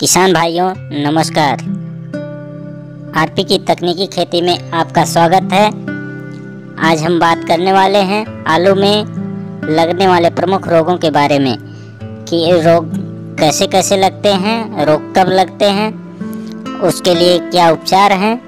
किसान भाइयों, नमस्कार। आरपी की तकनीकी खेती में आपका स्वागत है। आज हम बात करने वाले हैं आलू में लगने वाले प्रमुख रोगों के बारे में, कि रोग कैसे कैसे लगते हैं, रोग कब लगते हैं, उसके लिए क्या उपचार हैं,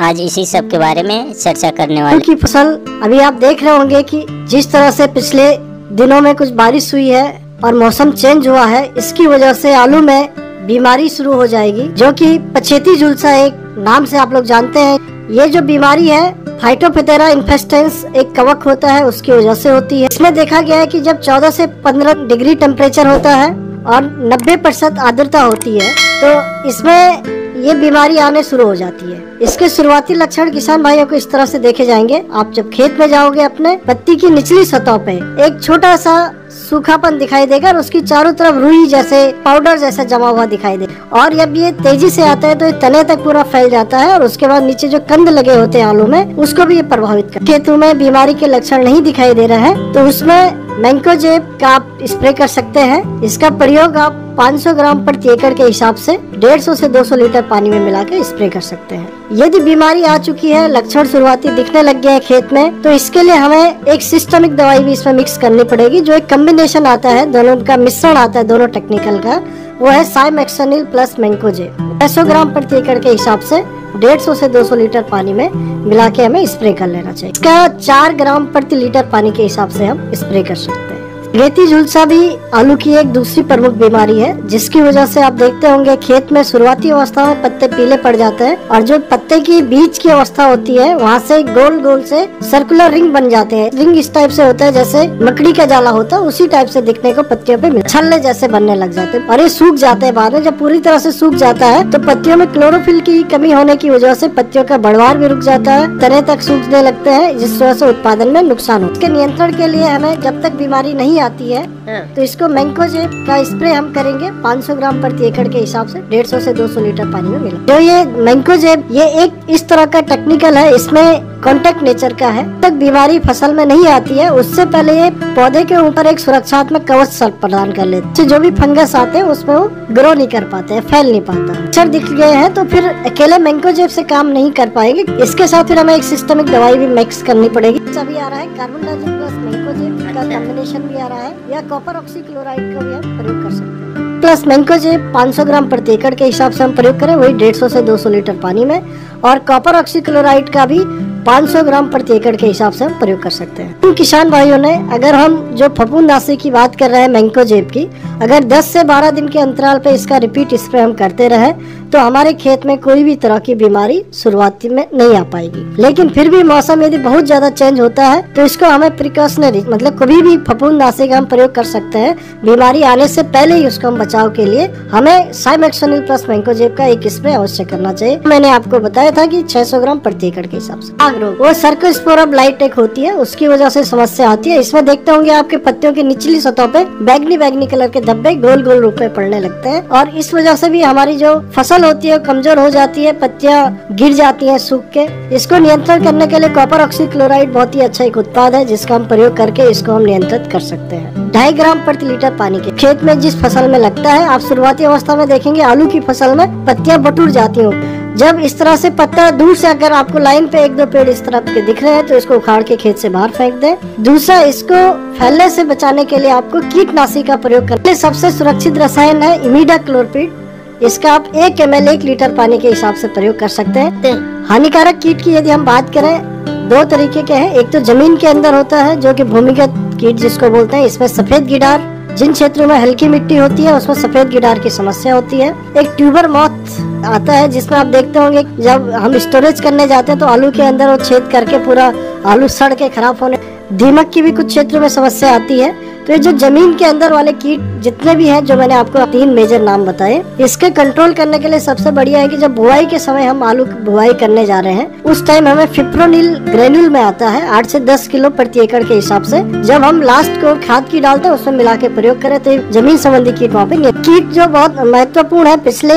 आज इसी सब के बारे में चर्चा करने वाले। की फ़सल, अभी आप देख रहे होंगे कि जिस तरह से पिछले दिनों में कुछ बारिश हुई है और मौसम चेंज हुआ है, इसकी वजह से आलू में बीमारी शुरू हो जाएगी, जो कि पछेती झुलसा एक नाम से आप लोग जानते हैं। ये जो बीमारी है फाइटोफितेरा इन्फेस्टेंस एक कवक होता है, उसकी वजह से होती है। इसमें देखा गया है कि जब 14 से 15 डिग्री टेम्परेचर होता है और 90 परसेंट आर्द्रता होती है तो इसमें ये बीमारी आने शुरू हो जाती है। इसके शुरुआती लक्षण किसान भाइयों को इस तरह से देखे जाएँगे। आप जब खेत में जाओगे अपने पत्ती की निचली सतह पे, एक छोटा सा सूखापन दिखाई देगा और उसकी चारों तरफ़ रुई जैसे, पाउडर जैसा जमा हुआ दिखाई दे। और जब ये तेज़ी से आता है तो ये तने तक पूरा फैल जाता है और उसके बाद नीचे जो कंद लगे होते हैं आलू में, उसको भी ये प्रभावित कर खेतों में बीमारी के लक्षण नहीं दिखाई दे रहा है तो उसमें मैंकोजेब का आप स्प्रे कर सकते हैं। इसका प्रयोग आप 500 ग्राम प्रति एकड़ के हिसाब से 150 से 200 लीटर पानी में मिला के स्प्रे कर सकते हैं। यदि बीमारी आ चुकी है, लक्षण शुरुआती दिखने लग गए हैं खेत में तो इसके लिए हमें एक सिस्टमिक दवाई भी इसमें मिक्स करनी पड़ेगी, जो एक कम्बिनेशन आता है, दोनों का मिश्रण आता है, दोनों टेक्निकल का। वो है साइमेक्सनिल प्लस मैंकोजे सौ ग्राम प्रति एकड़ के हिसाब से 150 से 200 लीटर पानी में मिला के हमें स्प्रे कर लेना चाहिए। इसका चार ग्राम प्रति लीटर पानी के हिसाब से हम स्प्रे कर सकते हैं। रेती झुलसा भी आलू की एक दूसरी प्रमुख बीमारी है, जिसकी वजह से आप देखते होंगे खेत में शुरुआती अवस्था में पत्ते पीले पड़ जाते हैं और जो पत्ते की बीज की अवस्था होती है, वहाँ से गोल गोल से सर्कुलर रिंग बन जाते हैं। रिंग इस टाइप से होता है जैसे मकड़ी का जाला होता है, उसी टाइप से दिखने को पत्तियों पे छल्ले जैसे बनने लग जाते हैं और ये सूख जाते हैं बाद में। जब पूरी तरह से सूख जाता है तो पत्तियों में क्लोरोफिल की कमी होने की वजह से पत्तियों का बढ़वार भी रुक जाता है, तरह तक सूखने लगते हैं, जिस वजह से उत्पादन में नुकसान हो। इसके नियंत्रण के लिए हमें जब तक बीमारी नहीं आती है हाँ। तो इसको मैंकोजेब का स्प्रे हम करेंगे 500 ग्राम प्रति एकड़ के हिसाब से 150 से 200 लीटर पानी में मिला। जो ये मैंकोजेब ये एक इस तरह का टेक्निकल है इसमें कॉन्टेक्ट नेचर का है। तक बीमारी फ़सल में नहीं आती है उससे पहले ये पौधे के ऊपर एक सुरक्षात्मक कवच प्रदान कर लेते जो भी फंगस आते हैं उसमें वो ग्रो नहीं कर पाते हैं फैल नहीं पाता अक्षर दिख गए हैं तो फिर अकेले मैंकोजेब से काम नहीं कर पाएँगे। इसके साथ फिर हमें एक सिस्टमिक दवाई भी मिक्स करनी पड़ेगी। सभी आ रहा है कार्बन डाइऑक्साइड प्लस मैंकोजेब का कॉम्बिनेशन भी आ रहा है। या कॉपर ऑक्सीक्लोराइड का भी प्रयोग कर सकते हैं। प्लस मैंकोजेब 500 ग्राम प्रति एकड़ के हिसाब से हम प्रयोग करें, वही 150 से 200 लीटर पानी में, और कॉपर ऑक्सीक्लोराइड का भी 500 ग्राम प्रति एकड़ के हिसाब से हम प्रयोग कर सकते हैं। उन किसान भाइयों ने, अगर हम जो फफूंदासी की बात कर रहे हैं मैंकोजेब की, अगर 10 से 12 दिन के अंतराल पे इसका रिपीट स्प्रे हम करते रहे तो हमारे खेत में कोई भी तरह की बीमारी शुरुआती में नहीं आ पाएगी। लेकिन फिर भी मौसम यदि बहुत ज़्यादा चेंज होता है तो इसको हमें प्रिकॉशनरी मतलब कभी भी फफूंदासी का हम प्रयोग कर सकते हैं। बीमारी आने से पहले ही उसको हम बचाव के लिए हमें साइमेक्सोनिल प्लस मैंकोजेब का एक स्प्रे अवश्य करना चाहिए। मैंने आपको बताया था की छह सौ ग्राम प्रति एकड़ के हिसाब से। आग रोग वो सर्कोस्पोरा ब्लाइट एक होती है उसकी वजह से समस्या आती है। इसमें देखते होंगे आपके पत्तियों की निचली सतह पे बैगनी बैगनी कलर के धब्बे गोल गोल रूप में पड़ने लगते हैं। और इस वजह से भी हमारी जो फ़सल होती है, कमज़ोर हो जाती है, पत्तियाँ गिर जाती हैं सूख के, इसको नियंत्रण करने के लिए कॉपर ऑक्सीक्लोराइड बहुत ही अच्छा एक उत्पाद है, जिसका हम प्रयोग करके इसको हम नियंत्रित कर सकते हैं। ढाई ग्राम प्रति लीटर पानी के खेत में जिस फ़सल में लगता है, आप शुरुआती अवस्था में देखेंगे आलू की फ़सल में पत्तियाँ बटूर जाती हूँ। जब इस तरह से पत्ता दूर से अगर आपको लाइन पे एक दो पेड़ इस तरह के दिख रहे हैं तो इसको उखाड़ के खेत से बाहर फेंक दें। दूसरा, इसको फैलने से बचाने के लिए आपको कीटनाशी का प्रयोग करना सबसे सुरक्षित रसायन है इमीडा क्लोरपीड इसका आप एक एम एल एक लीटर पानी के हिसाब से प्रयोग कर सकते हैं। हानिकारक कीट की यदि हम बात करें दो तरीके के हैं। एक तो ज़मीन के अंदर होता है जो कि भूमिगत कीट जिसको बोलते हैं इसमें सफ़ेद गिडार। जिन क्षेत्रों में हल्की मिट्टी होती है उसमें सफ़ेद गिडार की समस्या होती है। एक ट्यूबर मौत आता है जिसमें आप देखते होंगे जब हम स्टोरेज करने जाते हैं तो आलू के अंदर वो छेद करके पूरा आलू सड़ के खराब होने दीमक की भी कुछ क्षेत्रों में समस्या आती है। तो ये जो ज़मीन के अंदर वाले कीट जितने भी हैं, जो मैंने आपको तीन मेजर नाम बताए, इसके कंट्रोल करने के लिए सबसे बढ़िया है कि जब बुआई के समय हम आलू बुआई करने जा रहे हैं, उस टाइम हमें फिप्रोनिल ग्रेन्यूल में आता है, आठ से दस किलो प्रति एकड़ के हिसाब से। जब हम लास्ट को खाद की डालते हैं, उसमें मिला के प्रयोग करें तो ज़मीन संबंधी कीट वहाँ कीट जो बहुत महत्वपूर्ण है, पिछले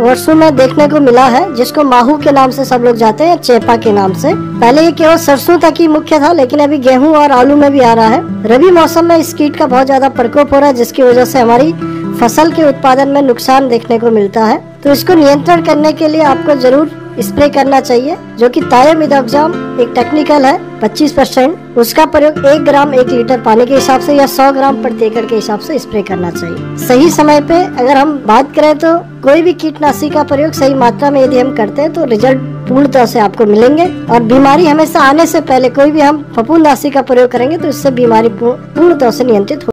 वर्षों में देखने को मिला है, जिसको माहू के नाम से सब लोग जाते हैं, चेपा के नाम से। पहले ये केवल सरसों तक ही मुख्य था, लेकिन अभी गेहूँ और आलू में भी आ रहा है। रबी मौसम में इस कीट का बहुत ज़्यादा प्रकोप हो रहा है, जिसकी वजह से हमारी फ़सल के उत्पादन में नुकसान देखने को मिलता है। तो इसको नियंत्रण करने के लिए आपको ज़रूर स्प्रे करना चाहिए, जो कि तायोमिदाग्जाम एक टेक्निकल है 25 परसेंट। उसका प्रयोग एक ग्राम एक लीटर पानी के हिसाब से या 100 ग्राम प्रति एकड़ के हिसाब से स्प्रे करना चाहिए। सही समय पे अगर हम बात करें तो कोई भी कीटनाशी का प्रयोग सही मात्रा में यदि हम करते हैं तो रिज़ल्ट पूर्णतः से आपको मिलेंगे। और बीमारी हमेशा आने से पहले कोई भी हम फफूंदनाशी का प्रयोग करेंगे तो इससे बीमारी पूर्णतः से नियंत्रित हो